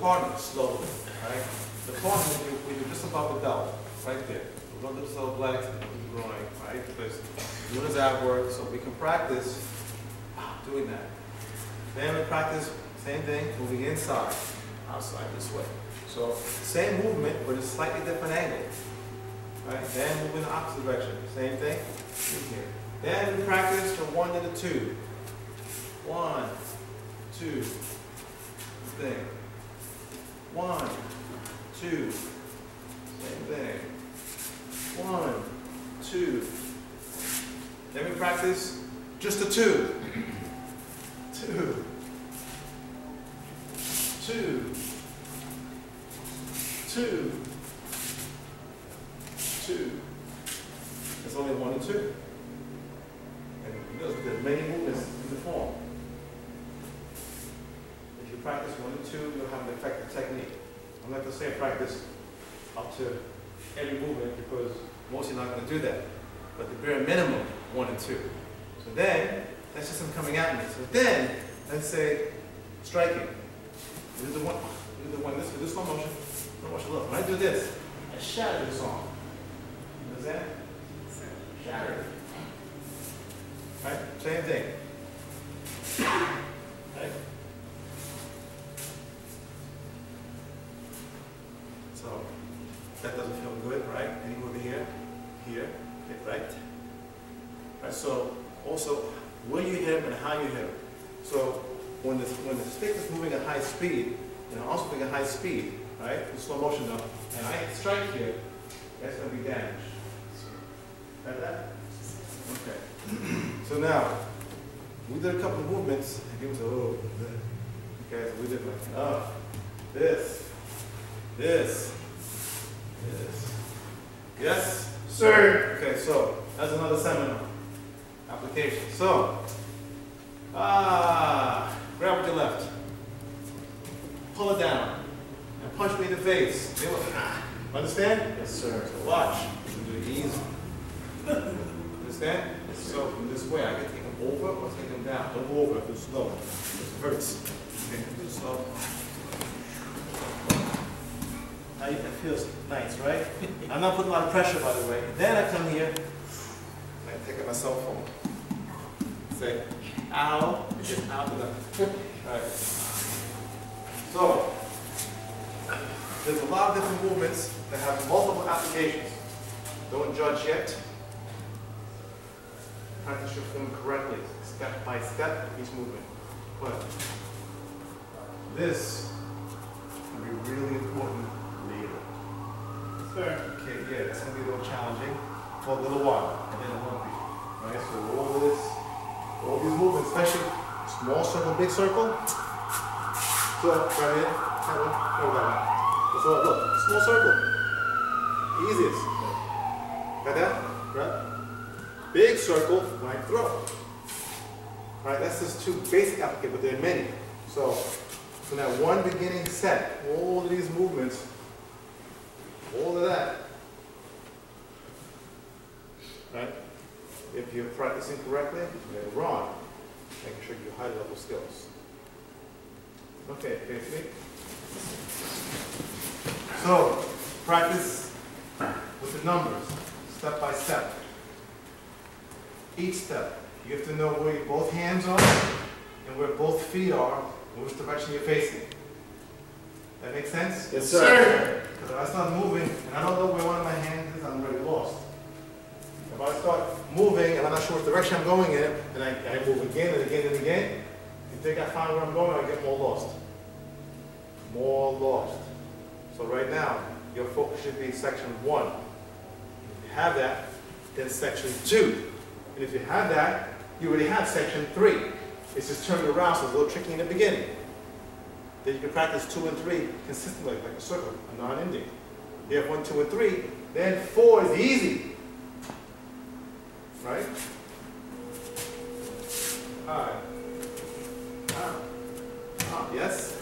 partner slowly, right? The partner, do, we do just above the belt, right there. We don't do the legs, we do the groin, right? Because doing his ab work, so we can practice doing that. Then we practice, same thing, moving inside, outside this way. So same movement, but a slightly different angle. Right? Then move in the opposite direction. Same thing. Here. Then we practice from one to the two. One, two, thing. One, two, same thing. One, two. Then we practice just the two. Two. Two. Two. Two. It's only one and two. Going to say practice up to every movement because most are not going to do that. But the bare minimum, one and two. So then, that's just them coming at me. So then, let's say striking. Do the one, do the one, this, is this slow motion. Slow motion, look, when I do this, I shatter this arm. Understand? Shatter. Right? Same thing. Right? So, that doesn't feel good, right? Any over here, here, right? Right, so also, where you hit and how you hit him. So, when the, when the stick is moving at high speed, and also moving at high speed, right, in slow motion now, and I strike here, that's going to be damaged. Got that? Okay. So now, we did a couple of movements, and he was, oh, okay, so we did like, oh, this, this, this. Yes? Sir. Okay, so, that's another seminar application. So, ah, grab with your left, pull it down, and punch me in the face. Ah, Understand? Yes, sir. So watch. Do it easy. Understand? So from this way, I can take him over or take him down. Don't go over, do slow. It hurts. Okay, do slow. Now you can feel nice, right? I'm not putting a lot of pressure, by the way. Then I come here, and I take my cell phone. Say, ow, out to them. Alright. So, there's a lot of different movements that have multiple applications. Don't judge yet. Practice your form correctly, step by step, each movement. But this can be really important. Okay, yeah, it's gonna be a little challenging for a little while, and then it won't be. Right, so all this, all these movements, especially small circle, big circle. So, right here, that one, that one. So look, small circle. Easiest. Got that? Right? Big circle, right throw. Right, that's just two basic applications, but there are many. So, from that one beginning set, all of these movements, all of that. Right? If you're practicing correctly, later on, making sure you have high level skills. Okay, me. So, practice with the numbers, step by step. Each step, you have to know where your both hands are and where both feet are, which direction you're facing. That makes sense? Yes, sir. Because if I start moving and I don't know where one of my hands is, I'm already lost. If I start moving and I'm not sure what direction I'm going in, and I, I move again and again and again, you think I find where I'm going, I get more lost. More lost. So right now, your focus should be section one. If you have that, then section two. And if you have that, you already have section three. It's just turned around, so it's a little tricky in the beginning. Then you can practice two and three consistently, like a circle, a non-ending. You have one, two, and three. Then four is easy. Right? Alright. Ah. Ah. Yes. Yes.